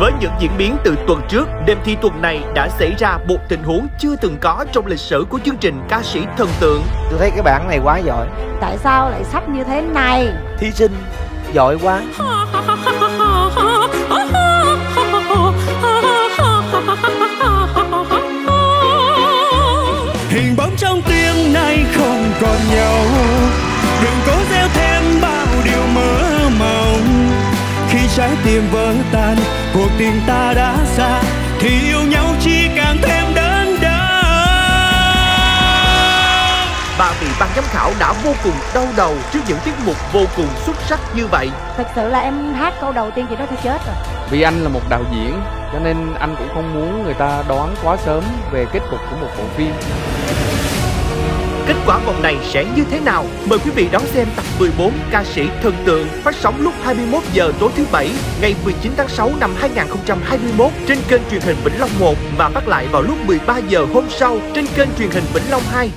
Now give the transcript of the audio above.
Với những diễn biến từ tuần trước, đêm thi tuần này đã xảy ra một tình huống chưa từng có trong lịch sử của chương trình ca sĩ thần tượng. Tôi thấy cái bản này quá giỏi Tại sao lại sắp như thế này? Thí sinh giỏi quá trái tim vỡ tan cuộc tình ta đã xa thì yêu nhau chỉ càng thêm đớn đau Bà bị ban giám khảo đã vô cùng đau đầu trước những tiết mục vô cùng xuất sắc như vậy. Thực sự là em hát câu đầu tiên chị nói tôi chết rồi. Vì anh là một đạo diễn cho nên anh cũng không muốn người ta đoán quá sớm về kết cục của một bộ phim. Kết quả vòng này sẽ như thế nào? Mời quý vị đón xem tập 14 ca sĩ thần tượng phát sóng lúc 21 giờ tối thứ bảy, ngày 19 tháng 6 năm 2021 trên kênh truyền hình Vĩnh Long 1 và phát lại vào lúc 13 giờ hôm sau trên kênh truyền hình Vĩnh Long 2.